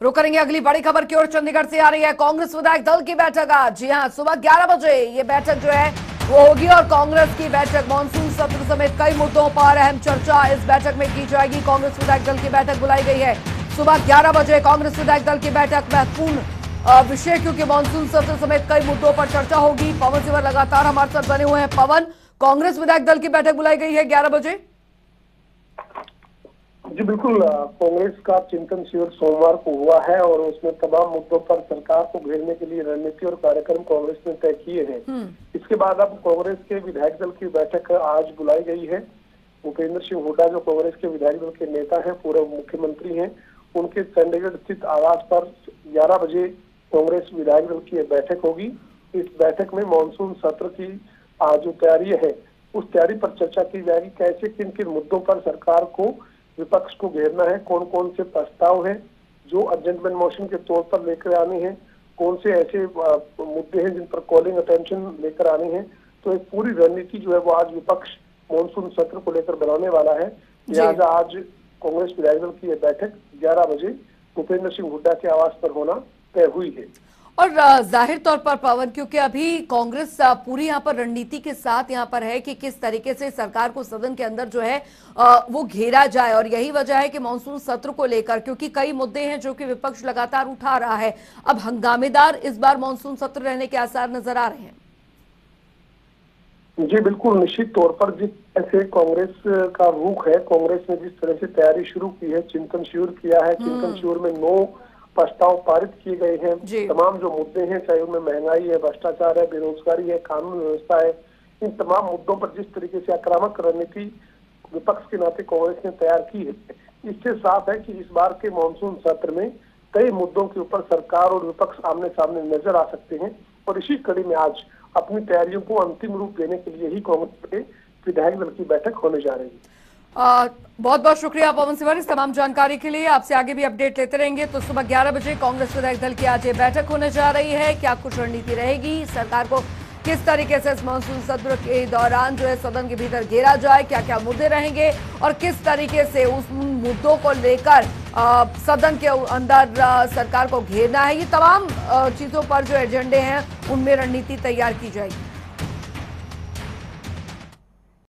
रुक करेंगे अगली बड़ी खबर की ओर, चंडीगढ़ से आ रही है कांग्रेस विधायक दल की बैठक आज। जी हाँ सुबह 11 बजे ये बैठक जो है, वो होगी और कांग्रेस की बैठक। मानसून सत्र समेत कई मुद्दों पर अहम चर्चा इस बैठक में की जाएगी। कांग्रेस विधायक दल की बैठक बुलाई गई है। सुबह 11 बजे कांग्रेस विधायक दल की बैठक, महत्वपूर्ण विषय, क्योंकि मानसून सत्र समेत कई मुद्दों पर चर्चा होगी। पवन सिंह लगातार हमारे साथ बने हुए हैं। पवन, कांग्रेस विधायक दल की बैठक बुलाई गई है ग्यारह बजे। जी बिल्कुल कांग्रेस का चिंतन शिविर सोमवार को हुआ है और उसमें तमाम मुद्दों पर सरकार को घेरने के लिए रणनीति और कार्यक्रम कांग्रेस ने तय किए हैं। इसके बाद अब कांग्रेस के विधायक दल की बैठक आज बुलाई गई है। भूपेंद्र सिंह हुड्डा जो कांग्रेस के विधायक दल के नेता हैं पूर्व मुख्यमंत्री हैं उनके चंडीगढ़ स्थित आवास पर 11 बजे कांग्रेस विधायक दल की बैठक होगी। इस बैठक में मानसून सत्र की जो तैयारी है उस तैयारी पर चर्चा की जाएगी। कैसे किन किन मुद्दों पर सरकार को विपक्ष को घेरना है कौन कौन से प्रस्ताव है जो अर्जेंटमेंट मोशन के तौर पर लेकर आने हैं कौन से ऐसे मुद्दे हैं जिन पर कॉलिंग अटेंशन लेकर आने हैं। तो एक पूरी रणनीति जो है वो आज विपक्ष मानसून सत्र को लेकर बनाने वाला है। लिहाजा आज कांग्रेस विधायक दल की यह बैठक 11 बजे भूपेंद्र सिंह हुड्डा के आवास पर होना तय हुई है। और ज़ाहिर तौर पर पवन क्योंकि अभी कांग्रेस पूरी यहाँ पर रणनीति के साथ यहाँ पर है कि किस तरीके से सरकार को सदन के अंदर जो है वो घेरा जाए। और यही वजह है कि मानसून सत्र को लेकर क्योंकि कई मुद्दे हैं जो कि विपक्ष लगातार उठा रहा है। अब हंगामेदार इस बार मानसून सत्र रहने के आसार नज़र आ रहे हैं। जी बिल्कुल निश्चित तौर पर जिस ऐसे कांग्रेस का रुख है कांग्रेस ने जिस तरह से तैयारी शुरू की है चिंतन शिविर किया है चिंतन शिविर में नौ प्रस्ताव पारित किए गए हैं। तमाम जो मुद्दे हैं चाहे उनमें महँगाई है भ्रष्टाचार है बेरोजगारी है कानून व्यवस्था है इन तमाम मुद्दों पर जिस तरीके से आक्रामक रणनीति विपक्ष के नाते कांग्रेस ने तैयार की है इससे साफ़ है कि इस बार के मानसून सत्र में कई मुद्दों के ऊपर सरकार और विपक्ष आमने सामने नज़र आ सकते हैं और इसी कड़ी में आज अपनी तैयारियों को अंतिम रूप देने के लिए ही कांग्रेस के विधायक दल की बैठक होने जा रही है। बहुत बहुत शुक्रिया पवन सिवर इस तमाम जानकारी के लिए। आपसे आगे भी अपडेट लेते रहेंगे। तो सुबह 11 बजे कांग्रेस विधायक दल की आज ये बैठक होने जा रही है। क्या कुछ रणनीति रहेगी? सरकार को किस तरीके से इस मानसून सत्र के दौरान जो है सदन के भीतर घेरा जाए? क्या क्या मुद्दे रहेंगे? और किस तरीके से उस मुद्दों को लेकर सदन के अंदर सरकार को घेरना है? ये तमाम चीज़ों पर जो एजेंडे हैं, उनमें रणनीति तैयार की जाएगी।